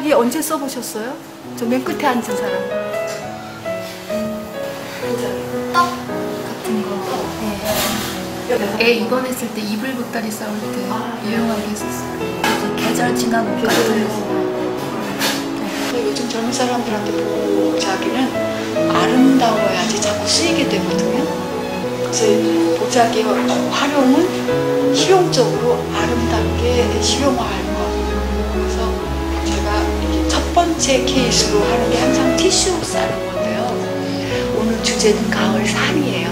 보자기 언제 써보셨어요? 저 맨 끝에 앉은 사람. 떡 같은 거. 네. 애 입원했을 때 이불 보따리 싸울 때 유용하게 했었어요. 그 계절 지나고 같은 거. 근데 요즘 젊은 사람들한테 보자기는 아름다워야지 자꾸 쓰이게 되거든요. 그래서 이 보자기 활용은 실용적으로 아름답게 실용화할 것. 그래서 첫 번째 케이스로 하는 게 항상 티슈 싸는 건데요. 오늘 주제는 가을 산이에요.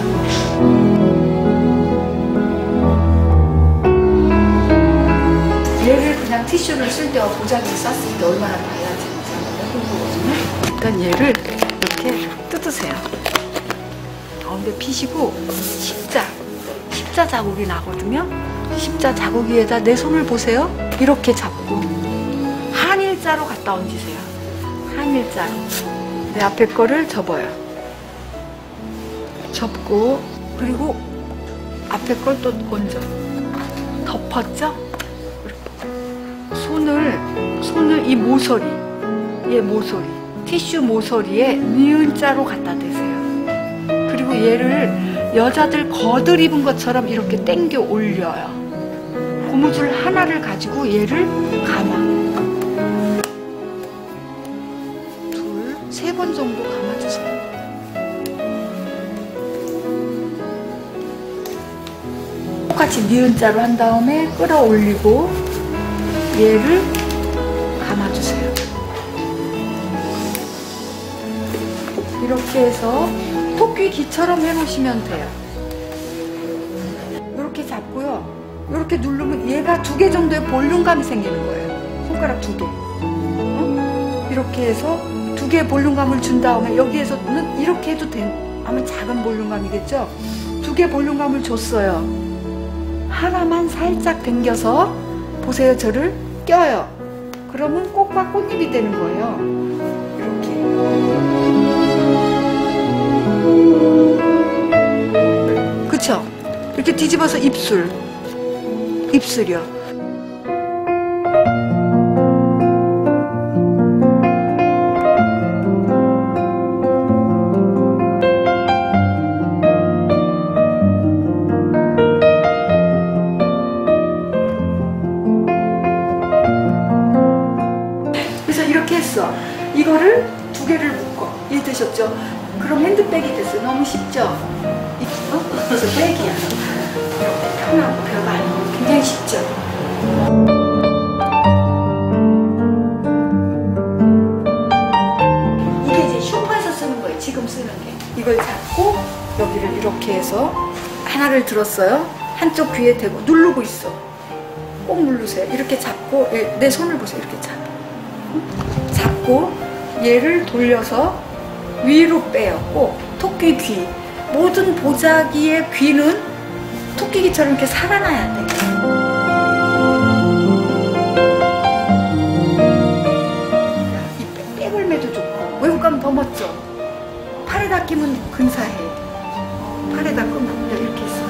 얘를 그냥 티슈를 쓸 때와 보자기를 쌌을 때 얼마나 달라지는지 한번 해보거든요. 일단 얘를 이렇게 뜯으세요. 가운데 피시고 십자, 십자 자국이 나거든요. 십자 자국 위에다 내 손을 보세요. 이렇게 잡고 한일자로 갖다 얹으세요. 한 일자로. 내 앞에 거를 접어요. 접고 그리고 앞에 걸 또 얹어. 덮었죠? 손을 손을 이 모서리 얘 모서리 티슈 모서리에 니은 자로 갖다 대세요. 그리고 얘를 여자들 거들 입은 것처럼 이렇게 당겨 올려요. 고무줄 하나를 가지고 얘를 감아. 세 번 정도 감아주세요. 똑같이 니은 자로 한 다음에 끌어올리고 얘를 감아주세요. 이렇게 해서 토끼 귀처럼 해놓으시면 돼요. 이렇게 잡고요. 이렇게 누르면 얘가 두 개 정도의 볼륨감이 생기는 거예요. 손가락 두 개. 어? 이렇게 해서 두 개의 볼륨감을 준 다음에 여기에서는 이렇게 해도 된, 하면 작은 볼륨감이겠죠? 두개 볼륨감을 줬어요. 하나만 살짝 당겨서 보세요 저를. 껴요. 그러면 꽃과 꽃잎이 되는 거예요. 이렇게. 그쵸? 이렇게 뒤집어서 입술. 입술이요 했어. 이거를 두 개를 묶어. 이해되셨죠? 그럼 핸드백이 됐어. 너무 쉽죠? 이- 어? 그래서 백이야. 이렇게 편하고 별거 아니고 굉장히 쉽죠? 이게 이제 쇼파에서 쓰는 거예요. 지금 쓰는 게. 이걸 잡고 여기를 이렇게 해서 하나를 들었어요. 한쪽 귀에 대고 누르고 있어. 꼭 누르세요. 이렇게 잡고 예, 내 손을 보세요. 이렇게 잡. 잡고 얘를 돌려서 위로 빼요. 꼭 토끼 귀. 모든 보자기의 귀는 토끼 귀처럼 이렇게 살아나야 돼. 이 백- 백을 매도 좋고 외국 가면 더 멋져. 팔에다 끼면 근사해. 팔에다 끄면 이렇게 있어.